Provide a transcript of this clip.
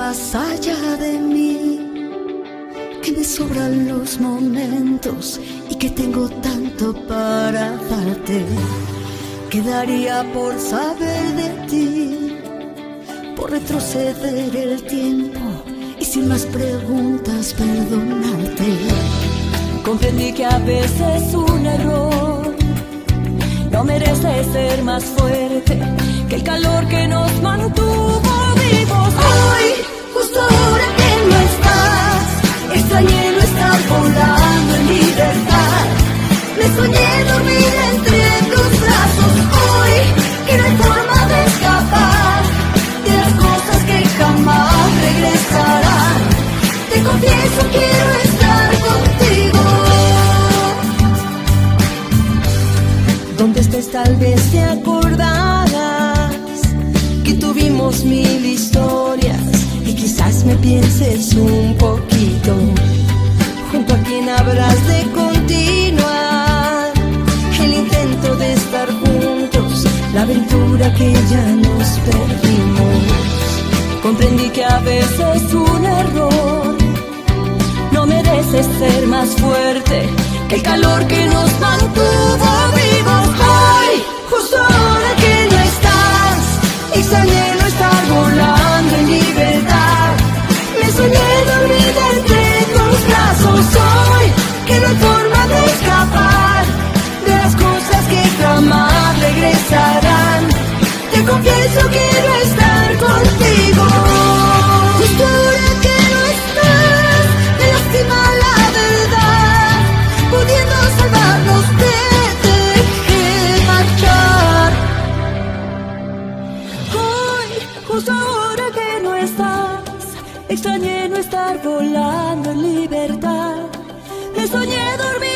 allá de mí, que me sobran los momentos y que tengo tanto para darte. Quedaría por saber de ti, por retroceder el tiempo y sin más preguntas perdonarte. Comprendí que a veces un error no merece ser más fuerte extrañé no estar volando en libertad. Me soñé dormir entre tus brazos. Hoy, que no hay forma de escapar de las cosas que jamás regresarán. Te confieso, quiero estar contigo. Donde estés tal vez te acordarás que tuvimos mil historias y quizás me pienses un quien habrás de continuar el intento de estar juntos, la aventura que ya nos perdimos. Comprendí que a veces un error no merece ser más fuerte que el calor que nos mantuvo vivos. Hoy, justo ahora que no estás, extrañé no estar volando en libertad. Me soñé dormida ahora que no estás, extrañé no estar volando en libertad. Me soñé dormir